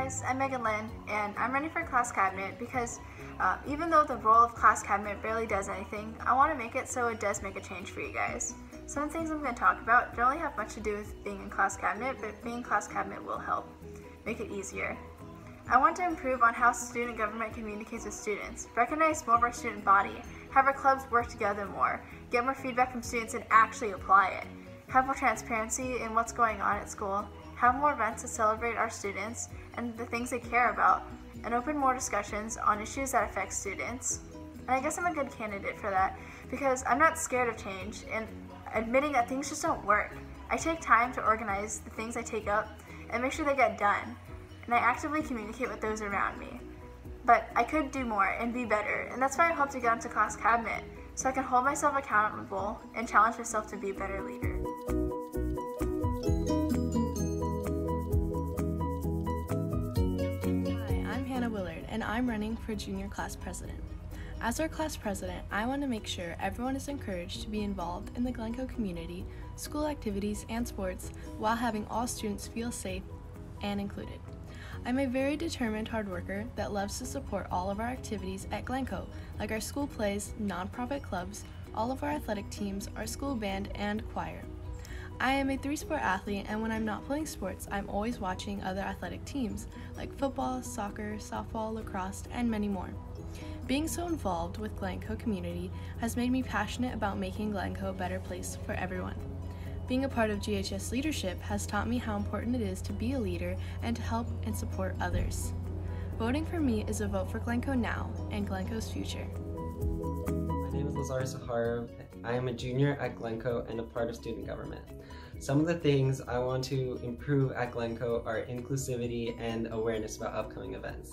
guys, I'm Megan Lynn, and I'm running for class cabinet because uh, even though the role of class cabinet barely does anything, I want to make it so it does make a change for you guys. Some things I'm going to talk about don't really have much to do with being in class cabinet, but being class cabinet will help make it easier. I want to improve on how student government communicates with students, recognize more of our student body, have our clubs work together more, get more feedback from students and actually apply it, have more transparency in what's going on at school, have more events to celebrate our students and the things they care about, and open more discussions on issues that affect students. And I guess I'm a good candidate for that because I'm not scared of change and admitting that things just don't work. I take time to organize the things I take up and make sure they get done, and I actively communicate with those around me. But I could do more and be better, and that's why I hope to get into class cabinet so I can hold myself accountable and challenge myself to be a better leader. And I'm running for junior class president. As our class president, I want to make sure everyone is encouraged to be involved in the Glencoe community, school activities, and sports while having all students feel safe and included. I'm a very determined hard worker that loves to support all of our activities at Glencoe, like our school plays, nonprofit clubs, all of our athletic teams, our school band, and choir. I am a three sport athlete, and when I'm not playing sports, I'm always watching other athletic teams like football, soccer, softball, lacrosse, and many more. Being so involved with Glencoe community has made me passionate about making Glencoe a better place for everyone. Being a part of GHS leadership has taught me how important it is to be a leader and to help and support others. Voting for me is a vote for Glencoe now and Glencoe's future. My name is Lazar Sahara. I am a junior at Glencoe and a part of student government. Some of the things I want to improve at Glencoe are inclusivity and awareness about upcoming events.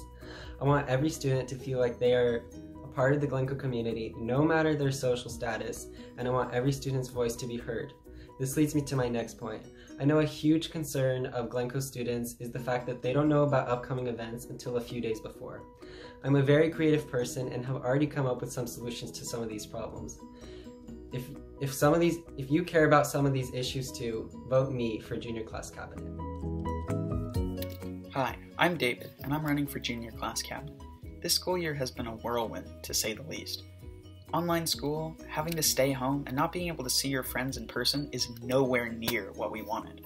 I want every student to feel like they are a part of the Glencoe community, no matter their social status, and I want every student's voice to be heard. This leads me to my next point. I know a huge concern of Glencoe students is the fact that they don't know about upcoming events until a few days before. I'm a very creative person and have already come up with some solutions to some of these problems. If, if some of these, if you care about some of these issues too, vote me for junior class cabinet. Hi, I'm David, and I'm running for junior class cabinet. This school year has been a whirlwind, to say the least. Online school, having to stay home, and not being able to see your friends in person is nowhere near what we wanted.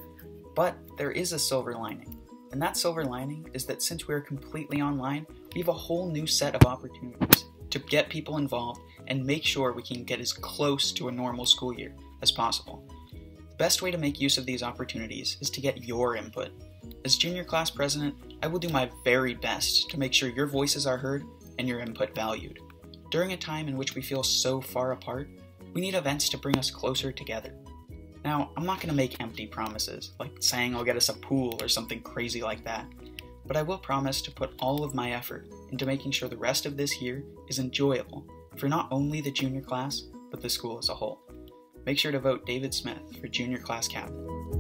But there is a silver lining, and that silver lining is that since we're completely online, we have a whole new set of opportunities to get people involved and make sure we can get as close to a normal school year as possible. The best way to make use of these opportunities is to get your input as junior class president, I will do my very best to make sure your voices are heard and your input valued. During a time in which we feel so far apart, we need events to bring us closer together. Now, I'm not going to make empty promises, like saying I'll get us a pool or something crazy like that, but I will promise to put all of my effort into making sure the rest of this year is enjoyable for not only the junior class, but the school as a whole. Make sure to vote David Smith for junior class captain.